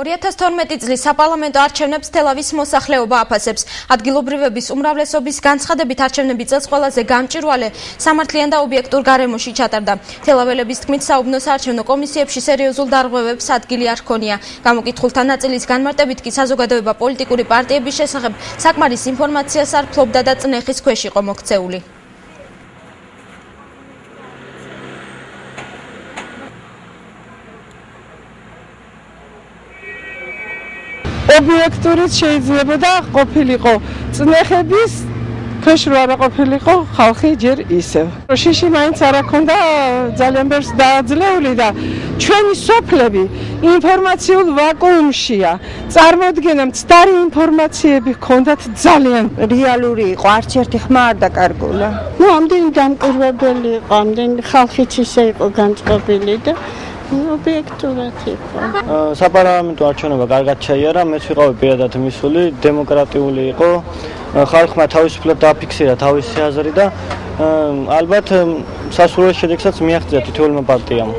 2012 წლის საპარლამენტო არჩევნებს თელავის მოსახლეობა აფასებს. ადგილობრივების უმრავლესობის განცხადებით არჩევნები წელს ყველაზე გამჭირვალე სამართლიან და ობიექტურ გარემოში ჩატარდა. თელაველების თქმით, საუბნო საარჩევნო კომისიებში სერიოზულ დარღვევებს ადგილი არ ჰქონია. გამოკითხულთა ნაწილის განმარტებით კი საზოგადოება პოლიტიკური პარტიების შესახებ საკმარის ინფორმაციას არ ფლობდა და წნეხის ქვეშ იყო მოქცეული. ობიექტურიც შეიძლება და ყოფილიყო წნეხების ქვეშ რო არა ყოფილიყო ხალხი ჯერ ისევ. შიში მაინც არა ქონდა ძალიან ბევრს დააძლეული და ჩვენი სოფლები ინფორმაციულ ვაკუუმშია. წარმოადგენა მცდარი ინფორმაციები ქონდათ ძალიან რეალური იყო, არც ერთი ხმა არ დაკარგულა. ნუ ამდენი დამკვირვებელი იყო, ამდენი ხალხიც ისე იყო განწყობილი და ობიექტურად იყო. საპარლამენტო არჩევნობა კარგად ჩაიარა, მეც ვიყავი პირადად მისული, დემოკრატიული იყო. ხალხმა თავისუფლად დააფიქსირა თავისი აზრი და ალბათ სასურველ შედეგსაც მიაღწია თითოეულმა პარტიამ.